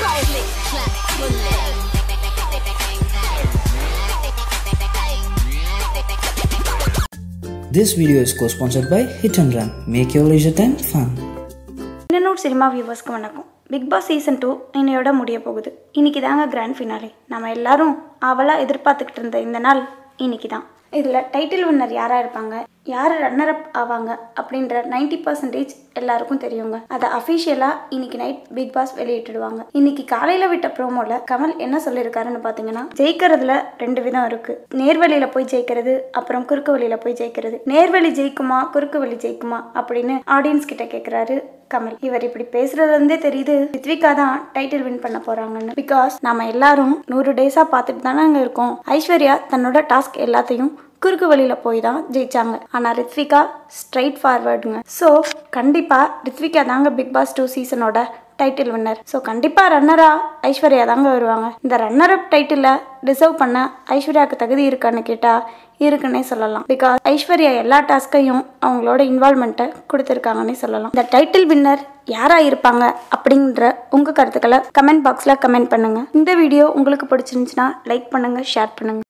Click, clack, bullet. This video is co-sponsored by Hit and Run. Make your leisure time fun. இன்னனோட் cinema வியூவர்ஸ்க்கு வணக்கம் big Boss season two இன்னையோட முடிய போகுது இன்னைக்கு தாங்க கிராண்ட் ஃபினாலே நம்ம எல்லாரும் அவளாக எதிர்பார்த்துக்கிட்டு இருந்த இந்த நாள் இன்னைக்கு தான் இதில் டைட்டில் வின்னர் யாராக இருப்பாங்க யார் ரன்னர் அப் ஆவாங்க அப்படின்ற 90% பர்சன்டேஜ் எல்லாருக்கும் தெரியுங்க. அதை அஃபிஷியலாக இன்னைக்கு நைட் பிக் பாஸ் வெளியிட்டுடுவாங்க. இன்னைக்கு காலையில் விட்ட ப்ரோமோவில் கமல் என்ன சொல்லியிருக்காருன்னு பார்த்தீங்கன்னா ஜெயிக்கிறதுல ரெண்டு விதம் இருக்கு. நேர்வழியில் போய் ஜெயிக்கிறது அப்புறம் குறுக்கு வழியில் போய் ஜெயிக்கிறது. நேர்வழி ஜெயிக்குமா குறுக்கு வழி ஜெயிக்குமா அப்படின்னு ஆடியன்ஸ் கிட்ட கேட்குறாரு கமல். இவர் இப்படி பேசுறதுலேருந்தே தெரியுது. ரித்விகா தான் டைட்டில் வின் பண்ண போறாங்கன்னு. பிகாஸ் நம்ம எல்லாரும் நூறு டேஸாக பார்த்துட்டு தானே அங்கே இருக்கோம். ஐஸ்வர்யா தன்னோட டாஸ்க் எல்லாத்தையும் குறுக்கு வழியில் போய் தான் ஜெயிச்சாங்க. ஆனால் ரித்விகா ஸ்ட்ரைட் ஃபார்வர்டுங்க ஸோ கண்டிப்பாக ரித்விகா தாங்க பிக் பாஸ் டூ சீசனோட டைட்டில் வின்னர் ஸோ கண்டிப்பாக ரன்னராக ஐஸ்வர்யா தாங்க வருவாங்க. இந்த ரன்னர் அப் டைட்டிலை ரிசர்வ் பண்ண ஐஸ்வர்யாவுக்கு தகுதி இருக்கான்னு கேட்டால் இருக்குன்னே சொல்லலாம். பிகாஸ் ஐஸ்வர்யா எல்லா டாஸ்கையும் அவங்களோட இன்வால்மெண்ட்டை கொடுத்துருக்காங்கன்னே சொல்லலாம். இந்த டைட்டில் வின்னர் யாராக இருப்பாங்க அப்படின்ற உங்கள் கருத்துக்களை கமெண்ட் பாக்ஸில் கமெண்ட் பண்ணுங்கள் இந்த வீடியோ உங்களுக்கு பிடிச்சிருந்துச்சுன்னா லைக் பண்ணுங்கள் ஷேர் பண்ணுங்கள்